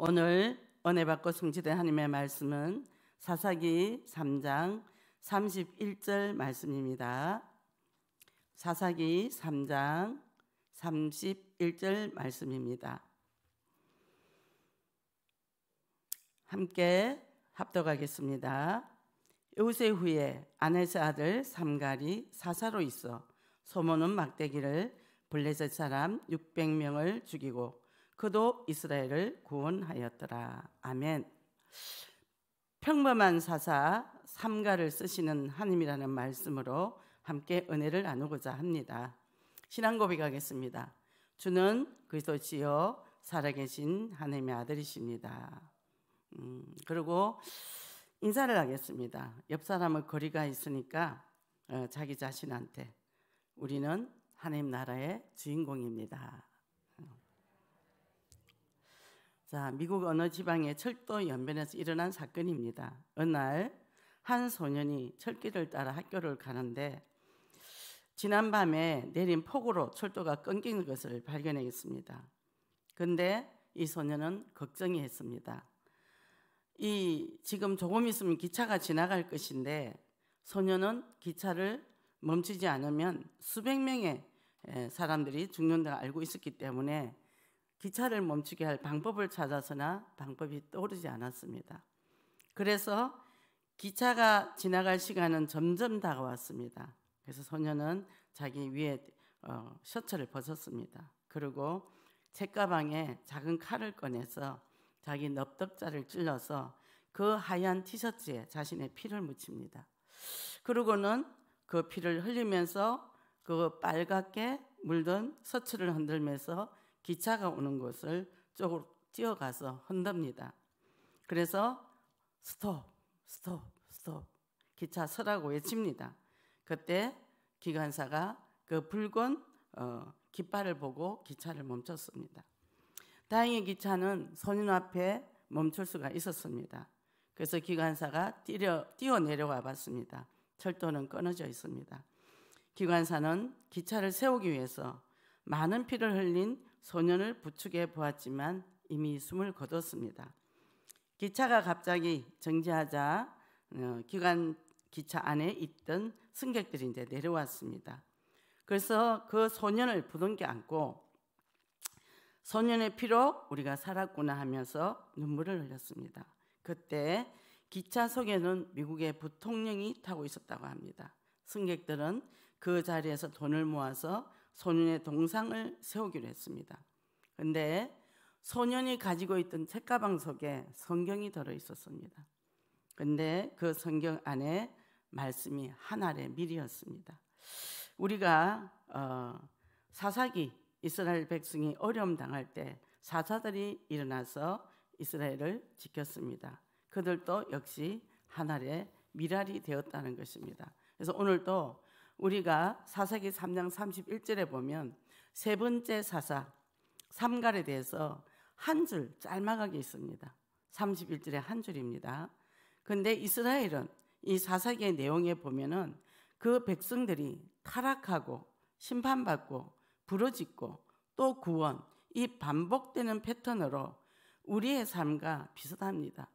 오늘 은혜 받고 성취된 하나님의 말씀은 사사기 3장 31절 말씀입니다. 사사기 3장 31절 말씀입니다. 함께 합독하겠습니다. 요새 후에 아네스 아들 삼갈이 사사로 있어 소모는 막대기를 블레셋 사람 600명을 죽이고 그도 이스라엘을 구원하였더라. 아멘. 평범한 사사 삼가를 쓰시는 하나님이라는 말씀으로 함께 은혜를 나누고자 합니다. 신앙 고백하겠습니다. 주는 그리스도시요 살아계신 하나님의 아들이십니다. 음, 그리고 인사를 하겠습니다. 옆 사람은 거리가 있으니까 어, 자기 자신한테 우리는 하나님 나라의 주인공입니다. 자, 미국 어느 지방의 철도 연변에서 일어난 사건입니다. 어느 날 한 소년이 철길을 따라 학교를 가는데 지난 밤에 내린 폭우로 철도가 끊기는 것을 발견했습니다. 근데 이 소년은 걱정이 했습니다. 이 지금 조금 있으면 기차가 지나갈 것인데 소년은 기차를 멈추지 않으면 수백 명의 사람들이 죽는다고 알고 있었기 때문에 기차를 멈추게 할 방법을 찾아서나 방법이 떠오르지 않았습니다. 그래서 기차가 지나갈 시간은 점점 다가왔습니다. 그래서 소녀는 자기 위에 어, 셔츠를 벗었습니다. 그리고 책가방에 작은 칼을 꺼내서 자기 넙덕자를 찔러서 그 하얀 티셔츠에 자신의 피를 묻힙니다. 그러고는 그 피를 흘리면서 그 빨갛게 물든 셔츠를 흔들면서 기차가 오는 곳을 쪽으로 뛰어가서 흔듭니다. 그래서 스톱, 스톱, 스톱. 기차 서라고 외칩니다. 그때 기관사가 그 붉은 어, 깃발을 보고 기차를 멈췄습니다. 다행히 기차는 소년 앞에 멈출 수가 있었습니다. 그래서 기관사가 뛰어, 뛰어 내려와 봤습니다. 철도는 끊어져 있습니다. 기관사는 기차를 세우기 위해서 많은 피를 흘린 소년을 부축해 보았지만 이미 숨을 거뒀습니다. 기차가 갑자기 정지하자 어, 기관 기차 안에 있던 승객들이 이제 내려왔습니다. 그래서 그 소년을 부둥켜 안고 소년의 피로 우리가 살았구나 하면서 눈물을 흘렸습니다. 그때 기차 속에는 미국의 부통령이 타고 있었다고 합니다. 승객들은 그 자리에서 돈을 모아서 소년의 동상을 세우기로 했습니다. 근데 소년이 가지고 있던 책가방 속에 성경이 들어 있었습니다. 근데 그 성경 안에 말씀이 하나의 미리였습니다. 우리가 어, 사사기 이스라엘 백성이 어려움 당할 때 사사들이 일어나서 이스라엘을 지켰습니다. 그들도 역시 하나의 미랄이 되었다는 것입니다. 그래서 오늘도 우리가 사사기 3장 31절에 보면 세 번째 사사 삼갈에 대해서 한 줄 짤막하게 있습니다. 31절에 한 줄입니다. 근데 이스라엘은 이 사사기의 내용에 보면은 그 백성들이 타락하고 심판받고 부러짓고 또 구원 이 반복되는 패턴으로 우리의 삶과 비슷합니다.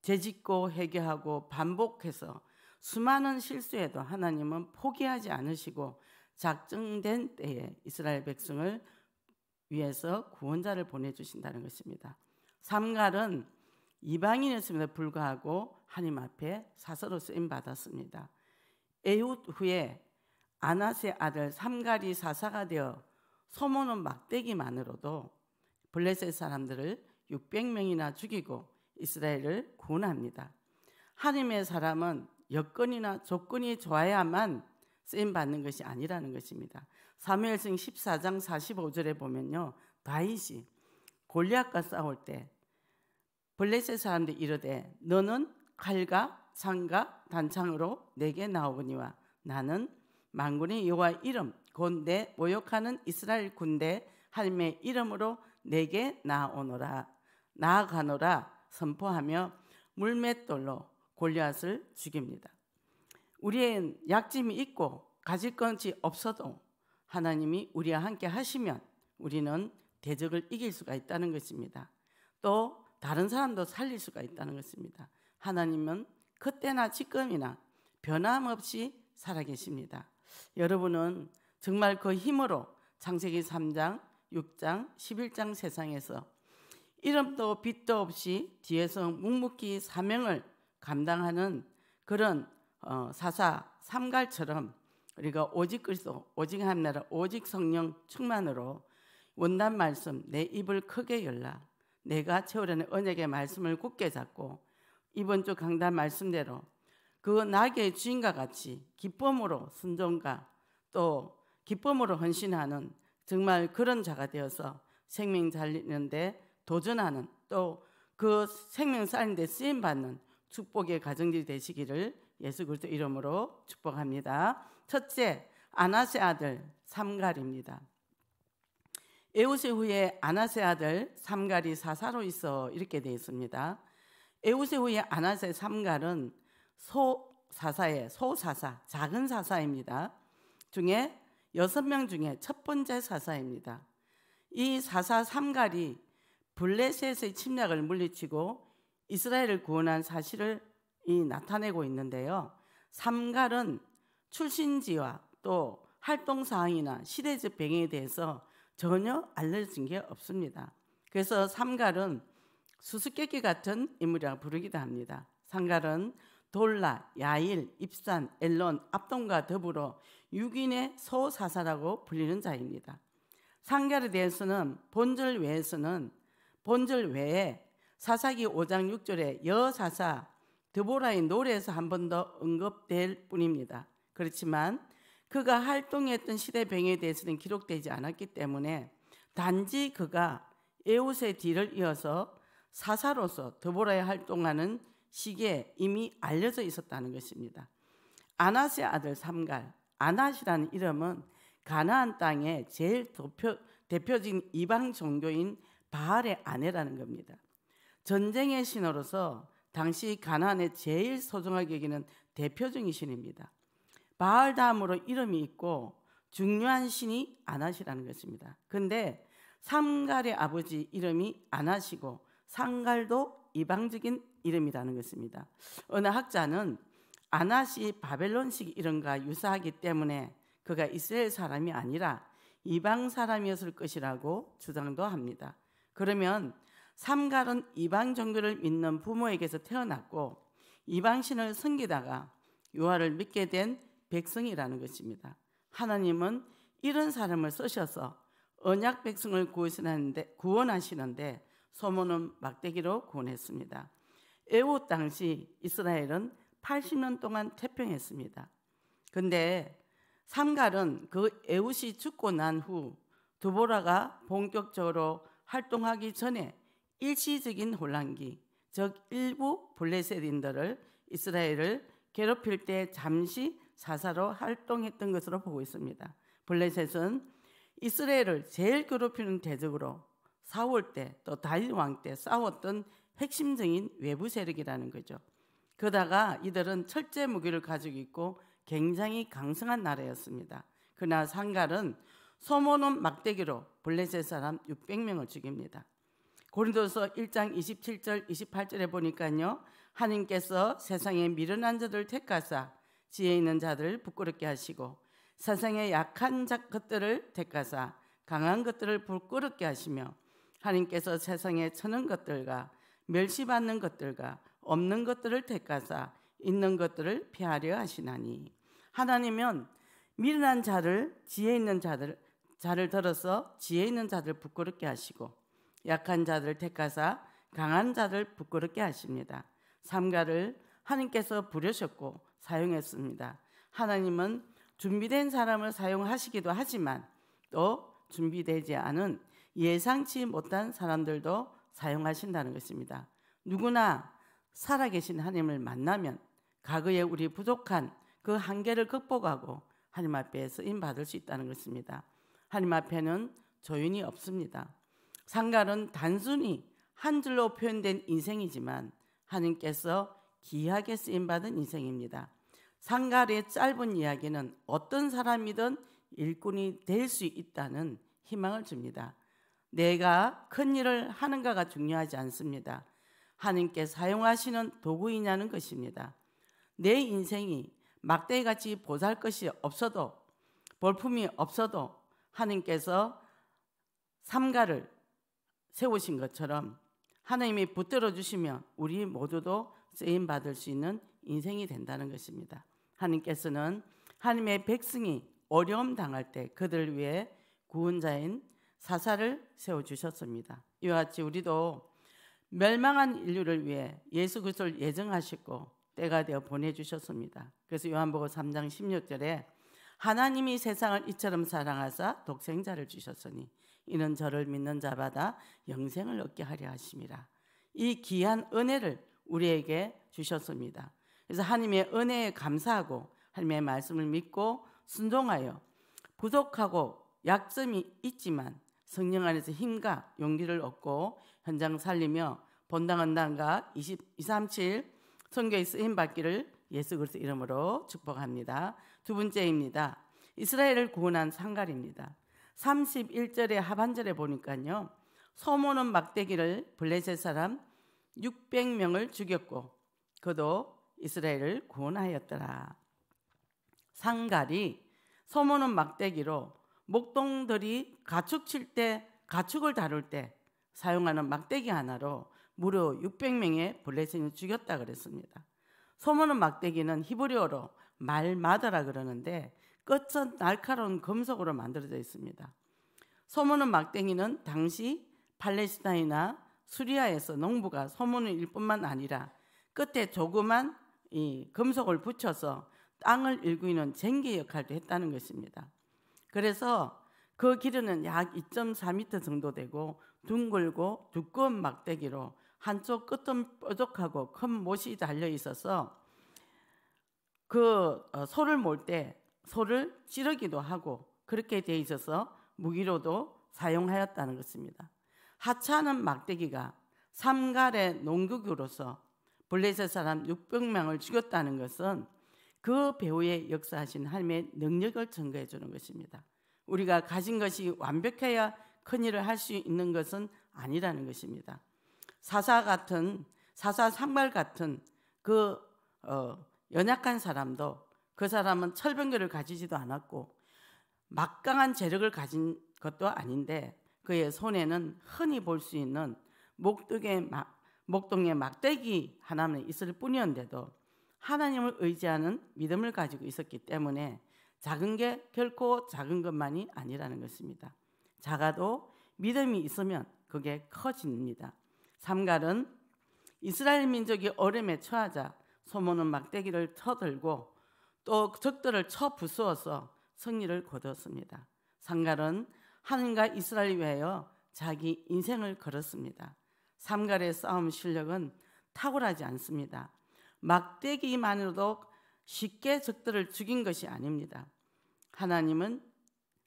재짓고 회개하고 반복해서 수많은 실수에도 하나님은 포기하지 않으시고 작정된 때에 이스라엘 백성을 위해서 구원자를 보내주신다는 것입니다. 삼갈은 이방인이었음에도 불구하고 하나님 앞에 사서로 쓰임 받았습니다. 에훗 후에 아나세 아들 삼갈이 사사가 되어 소모는 막대기만으로도 블레셋 사람들을 600명이나 죽이고 이스라엘을 구원합니다. 하나님의 사람은 여건이나 조건이 좋아야만 쓰임 받는 것이 아니라는 것입니다. 사무엘상 14장 45절에 보면요. 다윗이 골리앗과 싸울 때 블레셋 사람들 이르되 너는 칼과 상과 단창으로 내게 나오거니와 나는 만군의 여호와 이름 곧 내 모욕하는 이스라엘 군대 하나님의 이름으로 내게 나오노라 나아가노라 선포하며 물맷돌로 골리앗을 죽입니다. 우리의 약점이 있고 가질 것이 없어도 하나님이 우리와 함께 하시면 우리는 대적을 이길 수가 있다는 것입니다. 또 다른 사람도 살릴 수가 있다는 것입니다. 하나님은 그때나 지금이나 변함없이 살아계십니다. 여러분은 정말 그 힘으로 창세기 3장, 6장, 11장 세상에서 이름도 빛도 없이 뒤에서 묵묵히 사명을 감당하는 그런 어, 사사 삼갈처럼 우리가 오직 그리스도, 오직 하나라, 오직 성령 충만으로 원단 말씀 내 입을 크게 열라. 내가 채우려는 언약의 말씀을 굳게 잡고 이번 주 강단 말씀대로 그 낙의 주인과 같이 기쁨으로 순종과 또 기쁨으로 헌신하는 정말 그런 자가 되어서 생명 살리는데 도전하는 또 그 생명 살리는데 쓰임 받는 축복의 가정들이 되시기를 예수 그리스도 이름으로 축복합니다. 첫째 아나세 아들 삼갈입니다. 에우세 후에 아나세 아들 삼갈이 사사로 있어 이렇게 되어 있습니다. 에우세 후에 아나세 삼갈은 소 사사의 소 사사 작은 사사입니다. 중에 여섯 명 중에 첫 번째 사사입니다. 이 사사 삼갈이 블레셋의 침략을 물리치고 이스라엘을 구원한 사실을 이 나타내고 있는데요. 삼갈은 출신지와 또 활동 사항이나 시대적 배경에 대해서 전혀 알려진 게 없습니다. 그래서 삼갈은 수수께끼 같은 인물이라고 부르기도 합니다. 삼갈은 돌라, 야일, 입산, 엘론, 압동과 더불어 6인의 소사사라고 불리는 자입니다. 상갈에 대해서는 본절 외에서는 본절 외에 사사기 5장 6절에 여사사 드보라의 노래에서 한 번 더 언급될 뿐입니다. 그렇지만 그가 활동했던 시대 병에 대해서는 기록되지 않았기 때문에 단지 그가 에웃의 뒤를 이어서 사사로서 드보라의 활동하는 시기에 이미 알려져 있었다는 것입니다. 아나스의 아들 삼갈, 아낫이라는 이름은 가나안 땅의 제일 대표, 대표적인 이방 종교인 바알의 아내라는 겁니다. 전쟁의 신으로서 당시 가나안의 제일 소중하게 여기는 대표적인 신입니다. 바알 다음으로 이름이 있고 중요한 신이 아낫이라는 것입니다. 근데 삼갈의 아버지 이름이 아낫이고 상갈도 이방적인 이름이라는 것입니다. 어느 학자는 아낫이 바벨론식 이름과 유사하기 때문에 그가 이스라엘 사람이 아니라 이방 사람이었을 것이라고 주장도 합니다. 그러면 삼갈은 이방 종교를 믿는 부모에게서 태어났고 이방 신을 섬기다가 유아를 믿게 된 백성이라는 것입니다. 하나님은 이런 사람을 쓰셔서 언약 백성을 구원하시는데, 구원하시는데 소문은 막대기로 구원했습니다. 에우 당시 이스라엘은 80년 동안 태평했습니다. 근데 삼갈은 그 에웃이 죽고 난 후 두보라가 본격적으로 활동하기 전에 일시적인 혼란기, 즉 일부 블레셋인들을 이스라엘을 괴롭힐 때 잠시 사사로 활동했던 것으로 보고 있습니다. 블레셋은 이스라엘을 제일 괴롭히는 대적으로 사울 때 또 다윗 왕 때 싸웠던 핵심적인 외부 세력이라는 거죠. 그러다가 이들은 철제 무기를 가지고 있고 굉장히 강성한 나라였습니다. 그러나 상갈은 소모는 막대기로 블레셋 사람 600명을 죽입니다. 고린도서 1장 27절 28절에 보니까요. 하나님께서 세상에 미련한 자들 택하사 지혜 있는 자들을 부끄럽게 하시고 세상의 약한 것들을 택하사 강한 것들을 부끄럽게 하시며 하나님께서 세상에 천는 것들과 멸시받는 것들과 없는 것들을 택하사 있는 것들을 피하려 하시나니 하나님은 미련한 자를 지혜 있는 자들 자를 들어서 지혜 있는 자들 부끄럽게 하시고 약한 자들 택하사 강한 자들 부끄럽게 하십니다. 삼가를 하나님께서 부르셨고 사용했습니다. 하나님은 준비된 사람을 사용하시기도 하지만 또 준비되지 않은 예상치 못한 사람들도 사용하신다는 것입니다. 누구나 살아계신 하나님을 만나면 과거에 우리 부족한 그 한계를 극복하고 하나님 앞에 쓰임 받을 수 있다는 것입니다. 하나님 앞에는 조윤이 없습니다. 상갈은 단순히 한 줄로 표현된 인생이지만 하나님께서 귀하게 쓰임 받은 인생입니다. 상갈의 짧은 이야기는 어떤 사람이든 일꾼이 될 수 있다는 희망을 줍니다. 내가 큰 일을 하는가가 중요하지 않습니다. 하나님께 사용하시는 도구이냐는 것입니다. 내 인생이 막대기 같이 보잘 것이 없어도 볼품이 없어도 하나님께서 삼가를 세우신 것처럼 하나님이 붙들어 주시면 우리 모두도 쓰임 받을 수 있는 인생이 된다는 것입니다. 하나님께서는 하나님의 백성이 어려움 당할 때 그들을 위해 구원자인 사사를 세워 주셨습니다. 이와 같이 우리도 멸망한 인류를 위해 예수 그리스도를 예정하시고 때가 되어 보내 주셨습니다. 그래서 요한복음 3장 16절에 하나님이 세상을 이처럼 사랑하사 독생자를 주셨으니 이는 저를 믿는 자마다 영생을 얻게 하려 하심이라. 이 귀한 은혜를 우리에게 주셨습니다. 그래서 하나님의 은혜에 감사하고 하나님의 말씀을 믿고 순종하여 부족하고 약점이 있지만 성령 안에서 힘과 용기를 얻고 현장 살리며 본당은 당과 237 성경에 쓰임 받기를 예수 그리스도 이름으로 축복합니다. 두 번째입니다. 이스라엘을 구원한 상갈입니다. 31절의 하반절에 보니까요. 소모는 막대기를 블레셋 사람 600명을 죽였고 그도 이스라엘을 구원하였더라. 상갈이 소모는 막대기로 목동들이 가축 칠 때 가축을 다룰 때 사용하는 막대기 하나로 무려 600명의 블레셋을 죽였다 그랬습니다. 소모는 막대기는 히브리어로 말마다라 그러는데 끝은 날카로운 금속으로 만들어져 있습니다. 소모는 막대기는 당시 팔레스타인이나 수리아에서 농부가 소모는 일뿐만 아니라 끝에 조그만 이 금속을 붙여서 땅을 일구이는 쟁기 역할도 했다는 것입니다. 그래서 그 길이는 약 2.4m 정도 되고 둥글고 두꺼운 막대기로 한쪽 끝은 뾰족하고 큰 못이 달려 있어서 그 어, 소를 몰 때 소를 찌르기도 하고 그렇게 돼 있어서 무기로도 사용하였다는 것입니다. 하찮은 막대기가 삼갈의 농극으로서 블레셋 사람 600명을 죽였다는 것은 그 배후에 역사하신 하나님의 능력을 증거해 주는 것입니다. 우리가 가진 것이 완벽해야 큰 일을 할 수 있는 것은 아니라는 것입니다. 사사 같은 사사 삼발 같은 그 어, 연약한 사람도 그 사람은 철병교를 가지지도 않았고 막강한 재력을 가진 것도 아닌데 그의 손에는 흔히 볼 수 있는 목동의 막, 목동의 막대기 하나만 있을 뿐이었는데도 하나님을 의지하는 믿음을 가지고 있었기 때문에 작은 게 결코 작은 것만이 아니라는 것입니다. 작아도 믿음이 있으면 그게 커집니다. 삼갈은 이스라엘 민족이 얼음에 처하자 소모는 막대기를 쳐들고 또 적들을 쳐 부수어서 승리를 거뒀습니다. 삼갈은 하나님과 이스라엘 위하여 자기 인생을 걸었습니다. 삼갈의 싸움 실력은 탁월하지 않습니다. 막대기만으로도 쉽게 적들을 죽인 것이 아닙니다. 하나님은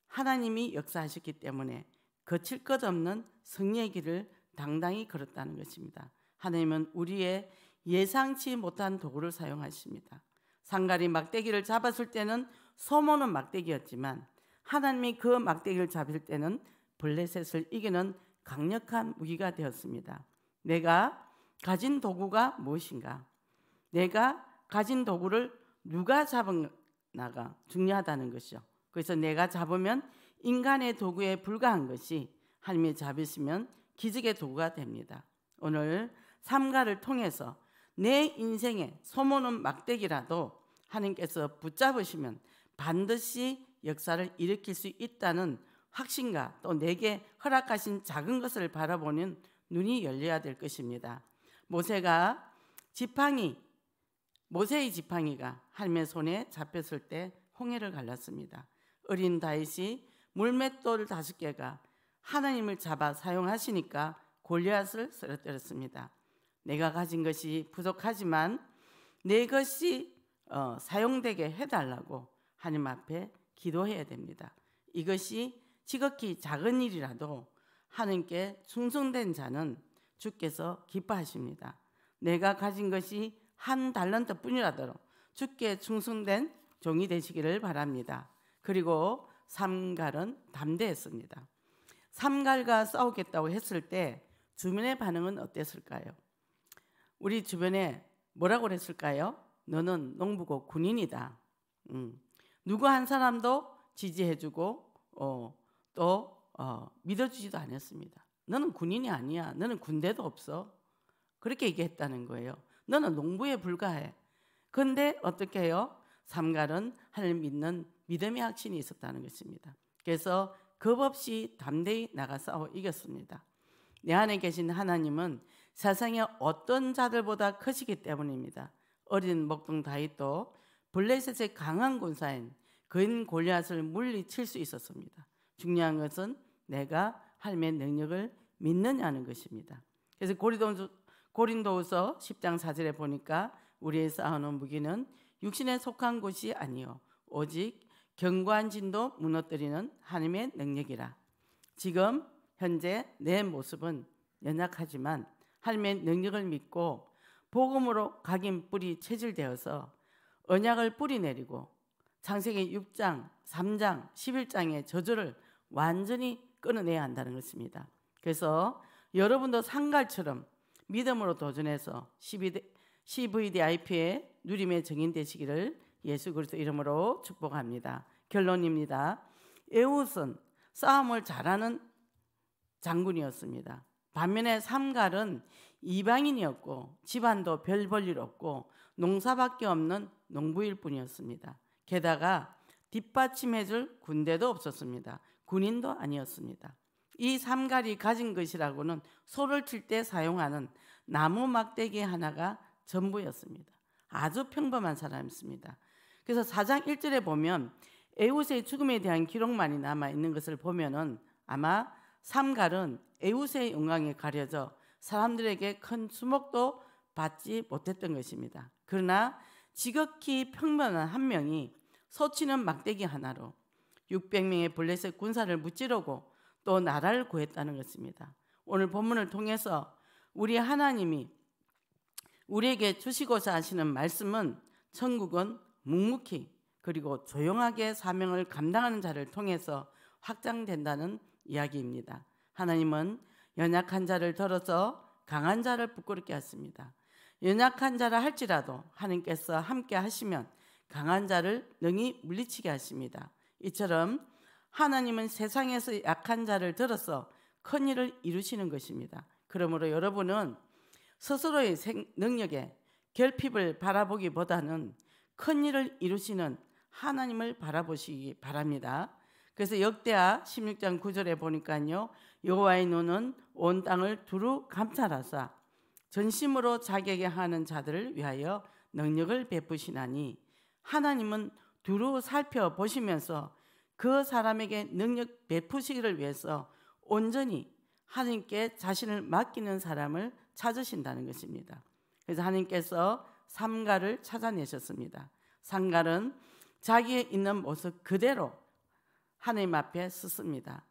하나님이 역사하셨기 때문에 거칠 것 없는 승리의 길을 당당히 걸었다는 것입니다. 하나님은 우리의 예상치 못한 도구를 사용하십니다. 상갈이 막대기를 잡았을 때는 소모는 막대기였지만 하나님이 그 막대기를 잡을 때는 블레셋을 이기는 강력한 무기가 되었습니다. 내가 가진 도구가 무엇인가? 내가 가진 도구를 누가 잡은나가 중요하다는 것이죠. 그래서 내가 잡으면 인간의 도구에 불과한 것이 하나님이 잡으시면 기적의 도구가 됩니다. 오늘 삼가를 통해서 내 인생에 소모는 막대기라도 하나님께서 붙잡으시면 반드시 역사를 일으킬 수 있다는 확신과 또 내게 허락하신 작은 것을 바라보는 눈이 열려야 될 것입니다. 모세가 지팡이 모세의 지팡이가 하나님의 손에 잡혔을 때 홍해를 갈랐습니다. 어린 다윗이 물맷돌 다섯 개가 하나님을 잡아 사용하시니까 골리앗을 쓰러뜨렸습니다. 내가 가진 것이 부족하지만 내 것이 어, 사용되게 해달라고 하나님 앞에 기도해야 됩니다. 이것이 지극히 작은 일이라도 하나님께 충성된 자는 주께서 기뻐하십니다. 내가 가진 것이 한 달란트 뿐이라도 주께 충성된 종이 되시기를 바랍니다. 그리고 삼갈은 담대했습니다. 삼갈과 싸우겠다고 했을 때 주변의 반응은 어땠을까요? 우리 주변에 뭐라고 그랬을까요? 너는 농부고 군인이다. 음. 누구 한 사람도 지지해주고 어, 또 어, 믿어주지도 않았습니다. 너는 군인이 아니야. 너는 군대도 없어. 그렇게 얘기했다는 거예요. 너는 농부에 불과해. 근데 어떻게 해요? 삼갈은 하나님 믿는 믿음의 확신이 있었다는 것입니다. 그래서 겁 없이 담대히 나가 싸워 이겼습니다. 내 안에 계신 하나님은 세상의 어떤 자들보다 크시기 때문입니다. 어린 목동 다윗도 블레셋의 강한 군사인 그인 골리앗을 물리칠 수 있었습니다. 중요한 것은 내가 하나님의 능력을 믿느냐는 것입니다. 그래서 고린도, 고린도후서 10장 4절에 보니까 우리의 싸우는 무기는 육신에 속한 것이 아니요 오직 견고한 진도 무너뜨리는 하나님의 능력이라. 지금 현재 내 모습은 연약하지만 하나님의 능력을 믿고 복음으로 각인 뿌리 체질되어서 언약을 뿌리 내리고 창세기 6장, 3장, 11장의 저주를 완전히 끊어내야 한다는 것입니다. 그래서 여러분도 상갈처럼 믿음으로 도전해서 CVDIP의 누림의 정인 되시기를 예수 그리스도 이름으로 축복합니다. 결론입니다. 에웃은 싸움을 잘하는 장군이었습니다. 반면에 삼갈은 이방인이었고 집안도 별 볼 일 없고 농사밖에 없는 농부일 뿐이었습니다. 게다가 뒷받침해줄 군대도 없었습니다. 군인도 아니었습니다. 이 삼갈이 가진 것이라고는 소를 칠 때 사용하는 나무 막대기 하나가 전부였습니다. 아주 평범한 사람이었습니다. 그래서 4장 1절에 보면 에웃의 죽음에 대한 기록만이 남아 있는 것을 보면은 아마 삼갈은 에웃의 영광에 가려져 사람들에게 큰 주목도 받지 못했던 것입니다. 그러나 지극히 평범한 한 명이 소치는 막대기 하나로 600명의 블레셋 군사를 무찌르고 또 나라를 구했다는 것입니다. 오늘 본문을 통해서 우리 하나님이 우리에게 주시고자 하시는 말씀은 천국은 묵묵히 그리고 조용하게 사명을 감당하는 자를 통해서 확장된다는 이야기입니다. 하나님은 연약한 자를 들어서 강한 자를 부끄럽게 하십니다. 연약한 자라 할지라도 하나님께서 함께 하시면 강한 자를 능히 물리치게 하십니다. 이처럼 하나님은 세상에서 약한 자를 들어서 큰 일을 이루시는 것입니다. 그러므로 여러분은 스스로의 능력에 결핍을 바라보기보다는 큰 일을 이루시는 하나님을 바라보시기 바랍니다. 그래서 역대하 16장 9절에 보니까요. 여호와의 눈은 온 땅을 두루 감찰하사 전심으로 자격에 하는 자들을 위하여 능력을 베푸시나니 하나님은 두루 살펴보시면서 그 사람에게 능력 베푸시기를 위해서 온전히 하나님께 자신을 맡기는 사람을 찾으신다는 것입니다. 그래서 하나님께서 삼가를 찾아내셨습니다. 삼갈은 자기의 있는 모습 그대로 하나님 앞에 섰습니다.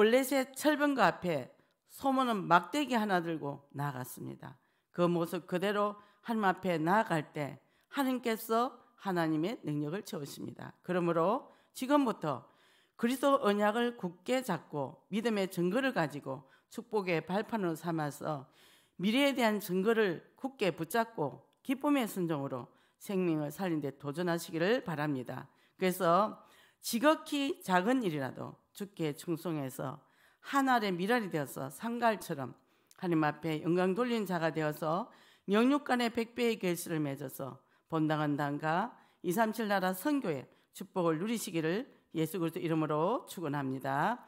블레셋 철병과 앞에 소문은 막대기 하나 들고 나아갔습니다. 그 모습 그대로 하나님 앞에 나아갈 때 하나님께서 하나님의 능력을 채우십니다. 그러므로 지금부터 그리스도 언약을 굳게 잡고 믿음의 증거를 가지고 축복의 발판으로 삼아서 미래에 대한 증거를 굳게 붙잡고 기쁨의 순종으로 생명을 살린 데 도전하시기를 바랍니다. 그래서 지극히 작은 일이라도 주께 충성해서 하늘의 미랄이 되어서 상갈처럼 하나님 앞에 영광 돌린 자가 되어서 영육간의 백배의 결실을 맺어서 본당한 당과 237 나라 선교의 축복을 누리시기를 예수 그리스도 이름으로 축원합니다.